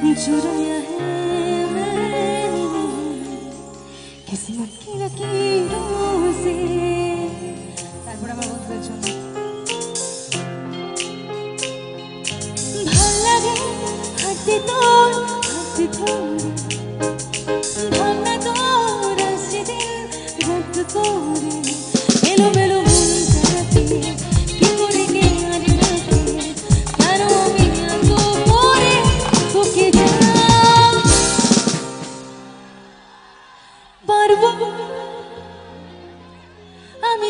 줄여야 해 계속 막히나 길어오세 তারপর আমার বন্ধুদের জন্য ভালো লাগে হাতে তোর হাতে ধরে আমি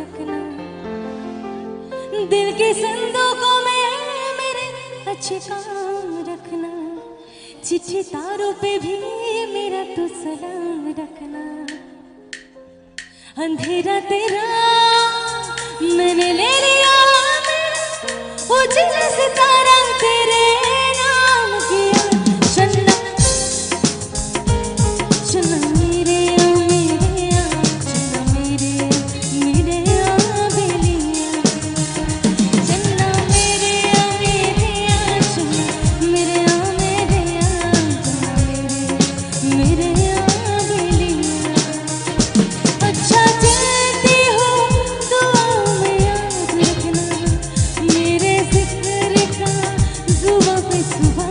दिल के संदूकों में मेरे अच्छे काम रखना। चिट्ठी तारों पे भी मेरा तो सलाम रखना। अंधेरा तेरा, मैंने ले लिया and